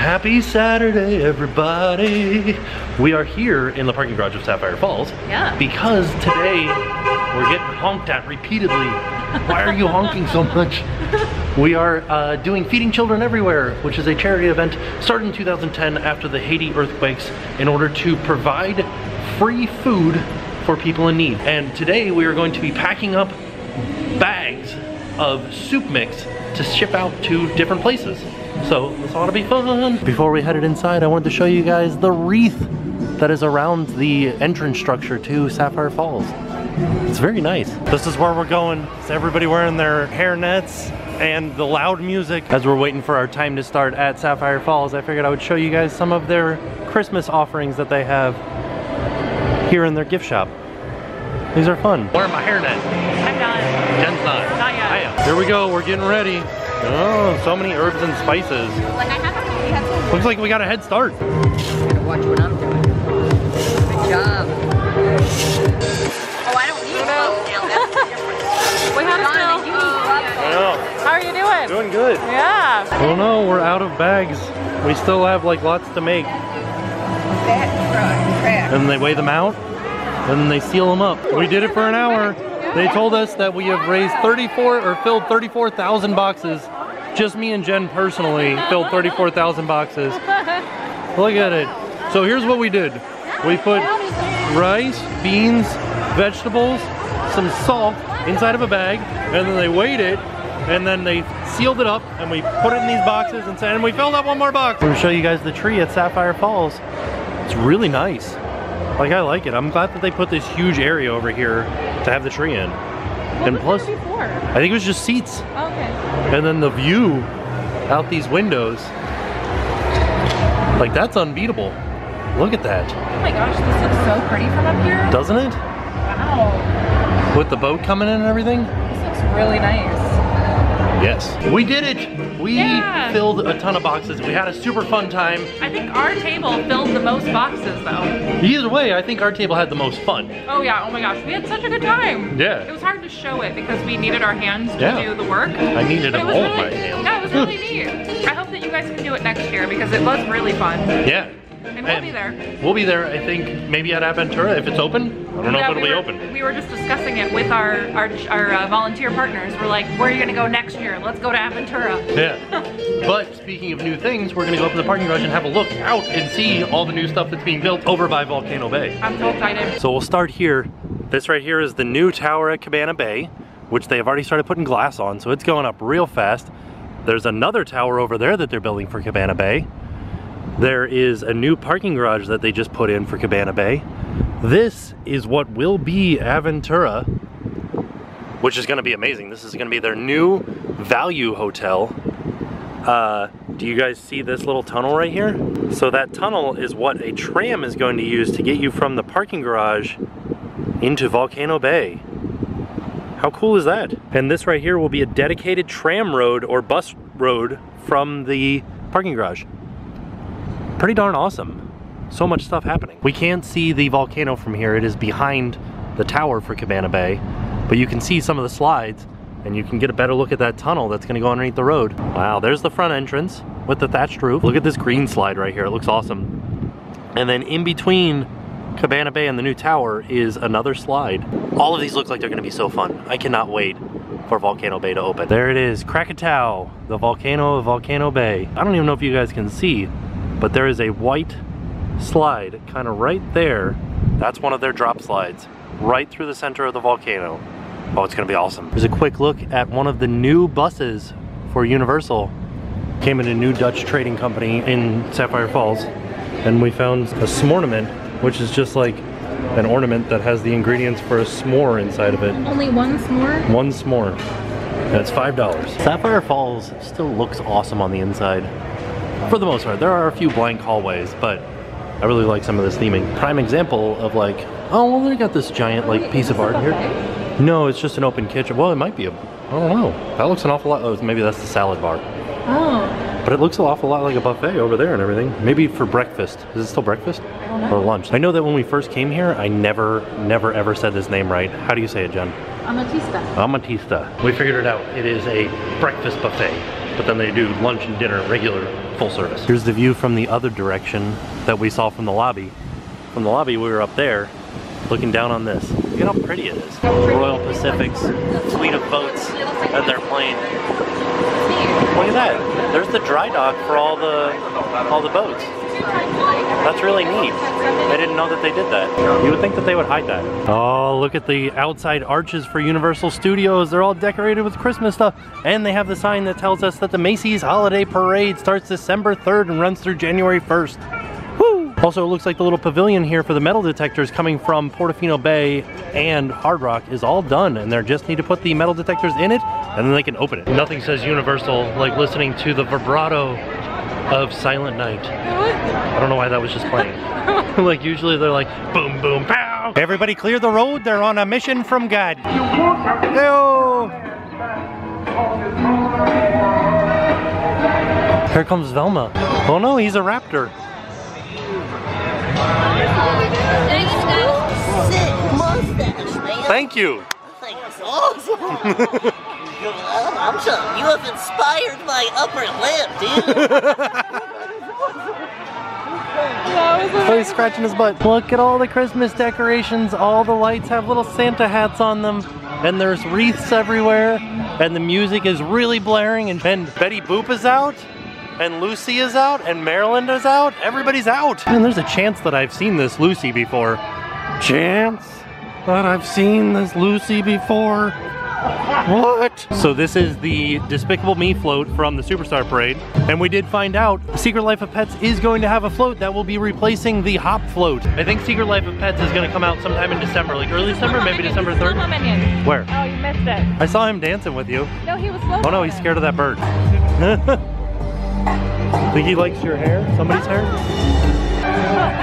Happy Saturday, everybody. We are here in the parking garage of Sapphire Falls. Yeah. Because today we're getting honked at repeatedly. Why are you honking so much? We are uh, doing Feeding Children Everywhere, which is a charity event started in 2010 after the Haiti earthquakes in order to provide free food for people in need. And today we are going to be packing up bags of soup mix to ship out to different places. So this ought to be fun. Before we headed inside, I wanted to show you guys the wreath that is around the entrance structure to Sapphire Falls. It's very nice. This is where we're going. It's everybody wearing their hair nets and the loud music. As we're waiting for our time to start at Sapphire Falls, I figured I would show you guys some of their Christmas offerings that they have here in their gift shop. These are fun. Wearing my hairnet. I'm done. Jen's not. Not yet. I am. Here we go, we're getting ready. Oh, so many herbs and spices. Like I haven't really had to Looks like we got a head start. Gotta watch what I'm doing. Good job. Oh, I don't need gloves now. That's the difference. Wait, how Donna, you. I know. How are you doing? Doing good. Yeah. Oh no, we're out of bags. We still have like lots to make. That's right. Crap. And they weigh them out, and then they seal them up. We did it for an hour. They told us that we have raised 34 or filled 34,000 boxes. Just me and Jen personally filled 34,000 boxes. Look at it. So here's what we did. We put rice, beans, vegetables, some salt inside of a bag, and then they weighed it, and then they sealed it up, and we put it in these boxes, and, and we filled up one more box. I'm gonna show you guys the tree at Sapphire Falls. It's really nice. Like I like it. I'm glad that they put this huge area over here to have the tree in. and plus? I think it was just seats. Okay. And then the view out these windows, like that's unbeatable. Look at that, Oh my gosh, this looks so pretty from up here. doesn't it? Wow. With the boat coming in and everything? This looks really nice. Yes. We did it! We Yeah. filled a ton of boxes. We had a super fun time. I think our table filled the most boxes though. Either way, I think our table had the most fun. Oh yeah, oh my gosh, we had such a good time. Yeah. It was hard to show it because we needed our hands to Yeah. do the work. I needed But them it was all really, my hands. Yeah, it was really neat. I hope that you guys can do it next year because it was really fun. Yeah. And we'll be there. We'll be there, I think, maybe at Aventura if it's open. I don't know Yeah, if it'll we be were, open. We were just discussing it with our our, our uh, volunteer partners. We're like, where are you gonna go next year? Let's go to Aventura. Yeah. but speaking of new things, we're gonna go up to the parking garage and have a look out and see all the new stuff that's being built over by Volcano Bay. I'm so excited. So we'll start here. This right here is the new tower at Cabana Bay, which they have already started putting glass on, so it's going up real fast. There's another tower over there that they're building for Cabana Bay. There is a new parking garage that they just put in for Cabana Bay. This is what will be Aventura, which is gonna be amazing. This is gonna be their new value hotel. Uh, do you guys see this little tunnel right here? So that tunnel is what a tram is going to use to get you from the parking garage into Volcano Bay. How cool is that? And this right here will be a dedicated tram road or bus road from the parking garage. Pretty darn awesome. So much stuff happening. We can't see the volcano from here. It is behind the tower for Cabana Bay, but you can see some of the slides and you can get a better look at that tunnel that's gonna go underneath the road. Wow, there's the front entrance with the thatched roof. Look at this green slide right here. It looks awesome. And then in between Cabana Bay and the new tower is another slide. All of these look like they're gonna be so fun. I cannot wait for Volcano Bay to open. There it is, Krakatoa, the volcano of Volcano Bay. I don't even know if you guys can see, but there is a white slide kind of right there. That's one of their drop slides, right through the center of the volcano. Oh, it's gonna be awesome. Here's a quick look at one of the new buses for Universal. Came in a new Dutch trading company in Sapphire Falls, and we found a s'mornament, which is just like an ornament that has the ingredients for a s'more inside of it. Only one s'more? One s'more. That's five dollars. Sapphire Falls still looks awesome on the inside. For the most part, there are a few blank hallways, but I really like some of this theming. Prime example of like, oh well, they got this giant like piece of art here. No, it's just an open kitchen. Well, it might be a, I don't know. That looks an awful lot. Oh, maybe that's the salad bar. Oh. But it looks an awful lot like a buffet over there and everything. Maybe for breakfast. Is it still breakfast? don't know. Or lunch? I know that when we first came here, I never, never, ever said this name right. How do you say it, Jen? Amatista. Amatista. We figured it out. It is a breakfast buffet. But then they do lunch and dinner regular full service. Here's the view from the other direction that we saw from the lobby. From the lobby, we were up there looking down on this. Look at how pretty it is. Royal Pacific's fleet of boats and their plane. Look at that. There's the dry dock for all the all the boats. That's really neat. I didn't know that they did that. You would think that they would hide that. Oh, look at the outside arches for Universal Studios. They're all decorated with Christmas stuff. And they have the sign that tells us that the Macy's Holiday Parade starts December 3rd and runs through January 1st. Woo! Also, it looks like the little pavilion here for the metal detectors coming from Portofino Bay and Hard Rock is all done. And they just need to put the metal detectors in it and then they can open it. Nothing says Universal like listening to the vibrato of Silent Night. I don't know why that was just playing. like usually they're like boom boom pow. Everybody clear the road. They're on a mission from God. Yo. Here comes Velma. Oh no, he's a raptor. Sick mustache. Thank you. I think it's awesome. I'm telling you, have inspired my upper lip, dude. Oh, he's scratching his butt. Look at all the Christmas decorations. All the lights have little Santa hats on them. And there's wreaths everywhere. And the music is really blaring. And, and Betty Boop is out. And Lucy is out. And Marilyn is out. Everybody's out. And there's a chance that I've seen this Lucy before. Chance that I've seen this Lucy before. What? So this is the Despicable Me float from the Superstar Parade. And we did find out Secret Life of Pets is going to have a float that will be replacing the Hop float. I think Secret Life of Pets is going to come out sometime in December, like early December, maybe December 3rd. Where? Oh, you missed it. I saw him dancing with you. No, he was slow. Oh no, he's scared of that bird. Think he likes your hair? Somebody's hair?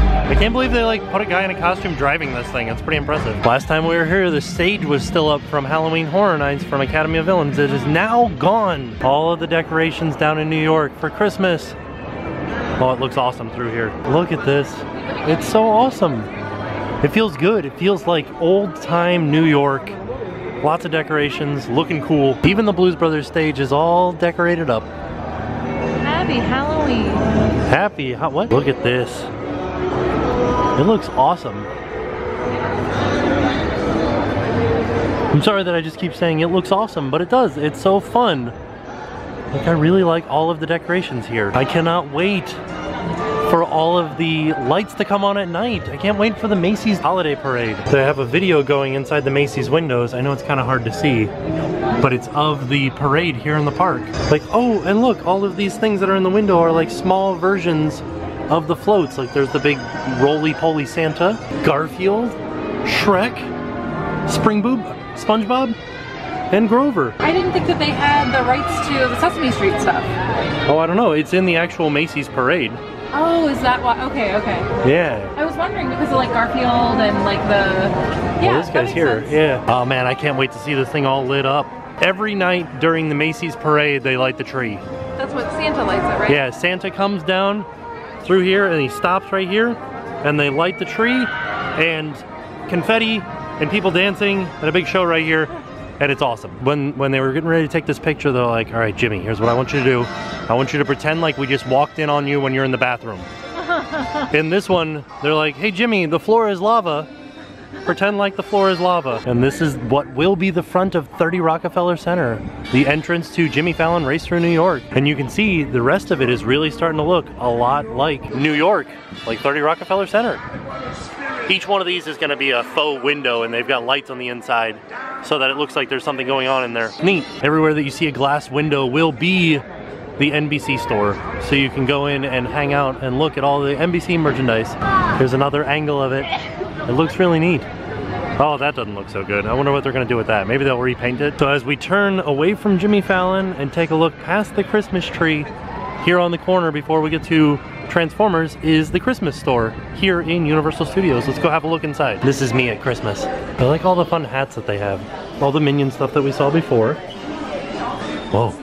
I can't believe they like put a guy in a costume driving this thing. It's pretty impressive. Last time we were here, the stage was still up from Halloween Horror Nights from Academy of Villains. It is now gone. All of the decorations down in New York for Christmas. Oh, it looks awesome through here. Look at this. It's so awesome. It feels good. It feels like old time New York. Lots of decorations, looking cool. Even the Blues Brothers stage is all decorated up. Happy Halloween. Happy, what? Look at this. It looks awesome. I'm sorry that I just keep saying it looks awesome, but it does. It's so fun. Like, I really like all of the decorations here. I cannot wait for all of the lights to come on at night. I can't wait for the Macy's holiday parade. They have a video going inside the Macy's windows. I know it's kind of hard to see, but it's of the parade here in the park. Like, oh, and look, all of these things that are in the window are like small versions of the floats. Like there's the big roly-poly Santa, Garfield, Shrek, Spring Boob, SpongeBob, and Grover. I didn't think that they had the rights to the Sesame Street stuff. Oh, I don't know. It's in the actual Macy's parade. Oh, is that why? Okay, okay. Yeah. I was wondering because of like Garfield and like the. Yeah, well, this guy's here. sense. Yeah. Oh man, I can't wait to see this thing all lit up. Every night during the Macy's parade, they light the tree. That's what Santa lights it, right? Yeah, Santa comes down through here and he stops right here and they light the tree and confetti and people dancing and a big show right here and it's awesome. When when they were getting ready to take this picture, they're like, all right, Jimmy, here's what I want you to do. I want you to pretend like we just walked in on you when you're in the bathroom. in this one, they're like, hey, Jimmy, the floor is lava. Pretend like the floor is lava. And this is what will be the front of 30 Rockefeller Center, the entrance to Jimmy Fallon Race Through New York. And you can see the rest of it is really starting to look a lot like New York, like 30 Rockefeller Center. Each one of these is gonna be a faux window and they've got lights on the inside so that it looks like there's something going on in there. Neat. Everywhere that you see a glass window will be the NBC store. So you can go in and hang out and look at all the NBC merchandise. There's another angle of it. It looks really neat. Oh, that doesn't look so good. I wonder what they're gonna do with that. Maybe they'll repaint it. So as we turn away from Jimmy Fallon and take a look past the Christmas tree, here on the corner before we get to Transformers is the Christmas store here in Universal Studios. Let's go have a look inside. This is me at Christmas. I like all the fun hats that they have. All the Minion stuff that we saw before. Whoa,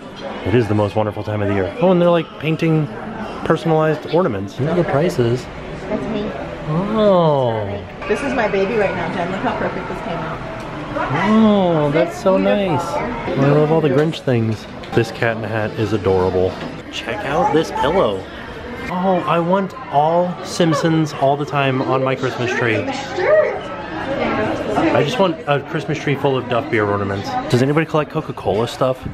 it is the most wonderful time of the year. Oh, and they're like painting personalized ornaments. Look at the prices. That's me. Oh, This is my baby right now, Jen. Look how perfect this came out. oh, that's so nice. I love all the Grinch things. This cat in the hat is adorable. Check out this pillow. Oh, I want all Simpsons all the time on my Christmas tree. I just want a Christmas tree full of Duff beer ornaments. Does anybody collect Coca-Cola stuff?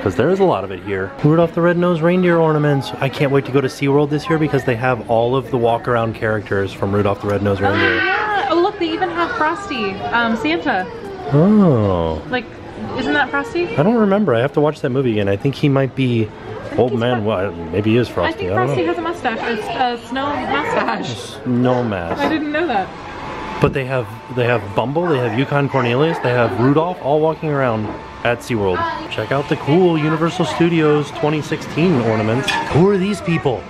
Because there is a lot of it here. Rudolph the Red-Nosed Reindeer ornaments. I can't wait to go to SeaWorld this year because they have all of the walk-around characters from Rudolph the Red-Nosed Reindeer. Yeah. Oh look, they even have Frosty, um, Santa. Oh. Like, isn't that Frosty? I don't remember. I have to watch that movie again. I think he might be old man. Well, maybe he is I Frosty. I, don't Frosty know. has a mustache, It's a snow mustache. No I didn't know that. But they have they have Bumble, they have Yukon Cornelius, they have Rudolph all walking around at SeaWorld. Check out the cool Universal Studios 2016 ornaments. Who are these people?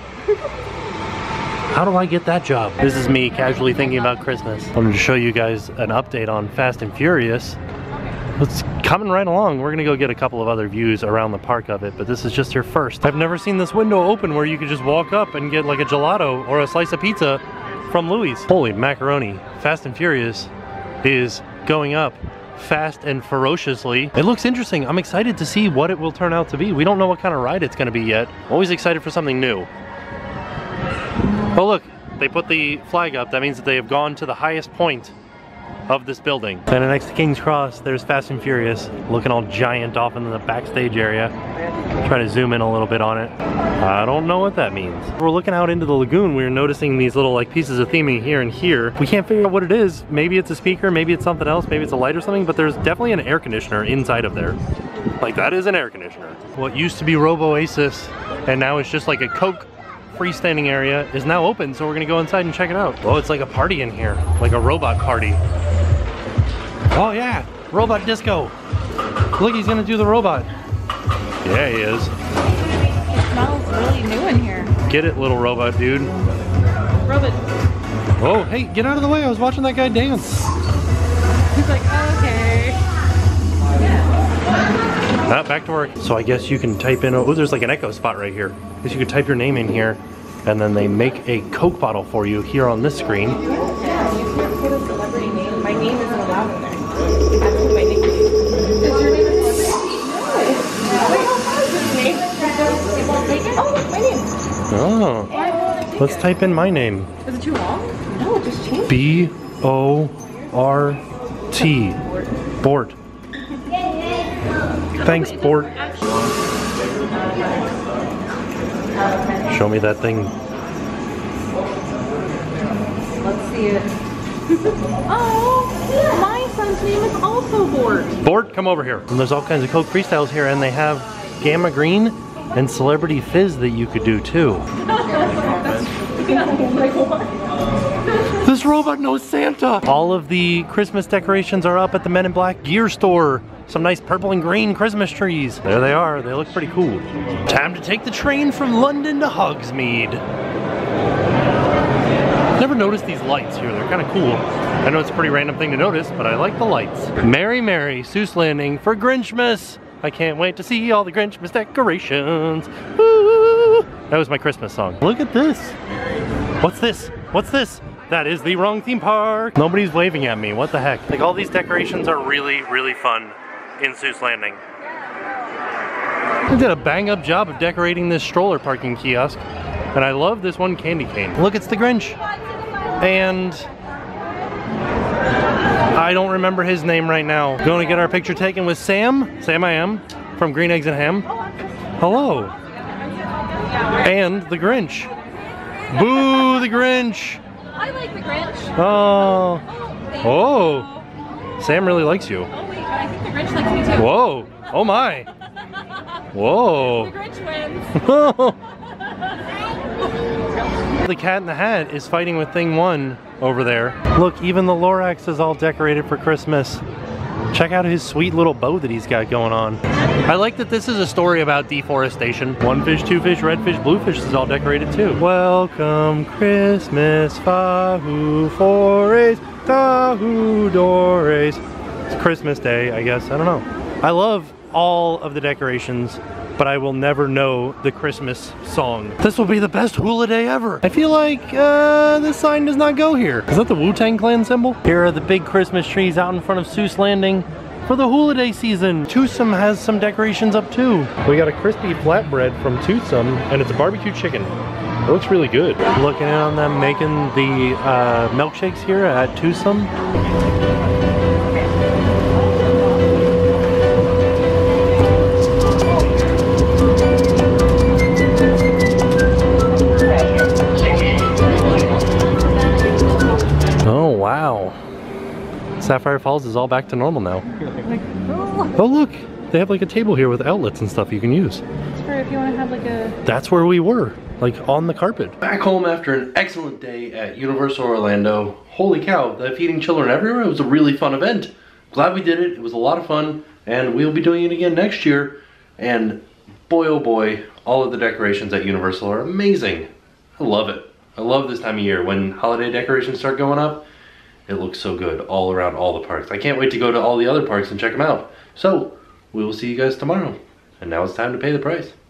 How do I get that job? This is me casually thinking about Christmas. I wanted to show you guys an update on Fast and Furious. It's coming right along. We're gonna go get a couple of other views around the park of it, but this is just your first. I've never seen this window open where you could just walk up and get like a gelato or a slice of pizza from Louis. Holy macaroni. Fast and Furious is going up fast and ferociously. It looks interesting. I'm excited to see what it will turn out to be. We don't know what kind of ride it's gonna be yet. Always excited for something new. Oh look, they put the flag up. That means that they have gone to the highest point of this building. And next to King's Cross, there's Fast and Furious, looking all giant off in the backstage area. Try to zoom in a little bit on it. I don't know what that means. We're looking out into the lagoon. We're noticing these little like pieces of theming here and here. We can't figure out what it is. Maybe it's a speaker, maybe it's something else, maybe it's a light or something, but there's definitely an air conditioner inside of there. Like that is an air conditioner. What used to be Robo Oasis and now it's just like a Coke freestanding area is now open, so we're gonna go inside and check it out. Oh, it's like a party in here, like a robot party. Oh yeah, robot disco. Look, he's gonna do the robot. Yeah, he is. It smells really new in here. Get it, little robot dude. Robot. Oh, hey, get out of the way. I was watching that guy dance. He's like, okay. Ah, back to work. So I guess you can type in, oh, there's like an echo spot right here. I guess you could type your name in here and then they make a Coke bottle for you here on this screen. Oh, let's type in my name. Is it too long? No, it just changed. B O R T. Bort. Thanks, Bort. Show me that thing. Let's see it. oh, my son's name is also Bort. Bort, come over here. And there's all kinds of Coke freestyles here, and they have Gamma Green and Celebrity Fizz that you could do too. This robot knows Santa. All of the Christmas decorations are up at the Men in Black gear store. Some nice purple and green Christmas trees. There they are. They look pretty cool. Time to take the train from London to Hogsmeade. Never noticed these lights here. They're kind of cool. I know it's a pretty random thing to notice, but I like the lights. Merry, Merry, Seuss Landing for Grinchmas. I can't wait to see all the Grinchmas decorations. That was my Christmas song. Look at this. What's this? What's this? That is the wrong theme park. Nobody's waving at me. What the heck? Like all these decorations are really, really fun in Seuss Landing. They did a bang up job of decorating this stroller parking kiosk. And I love this one candy cane. Look, it's the Grinch. And I don't remember his name right now. Going to get our picture taken with Sam. Sam I am from Green Eggs and Ham. Hello. And the Grinch. Boo the Grinch. I like the Grinch. Oh. Oh. Sam really likes you. Oh wait, I think the Grinch likes me too. Whoa. Oh my. Whoa. The Grinch wins. the cat in the hat is fighting with thing one over there. Look, even the Lorax is all decorated for Christmas. Check out his sweet little bow that he's got going on. I like that this is a story about deforestation. One fish, two fish, red fish, blue fish is all decorated too. Welcome Christmas, Fahoo Fores, Dahoo Dores. It's Christmas Day, I guess. I don't know. I love all of the decorations, but I will never know the Christmas song. This will be the best hula day ever. I feel like uh, this sign does not go here. Is that the Wu-Tang Clan symbol? Here are the big Christmas trees out in front of Seuss Landing. for the holiday season. Toothsome has some decorations up too. We got a crispy flatbread from Toothsome and it's a barbecue chicken. It looks really good. Looking in on them making the uh, milkshakes here at Toothsome. Sapphire Falls is all back to normal now. Oh look, they have like a table here with outlets and stuff you can use. It's for if you want to have like a That's where we were, like on the carpet. Back home after an excellent day at Universal Orlando. Holy cow, the Feeding Children Everywhere was a really fun event. Glad we did it, it was a lot of fun, and we'll be doing it again next year. And boy oh boy, all of the decorations at Universal are amazing. I love it. I love this time of year when holiday decorations start going up. It looks so good all around all the parks. I can't wait to go to all the other parks and check them out. So, we will see you guys tomorrow. And now it's time to pay the price.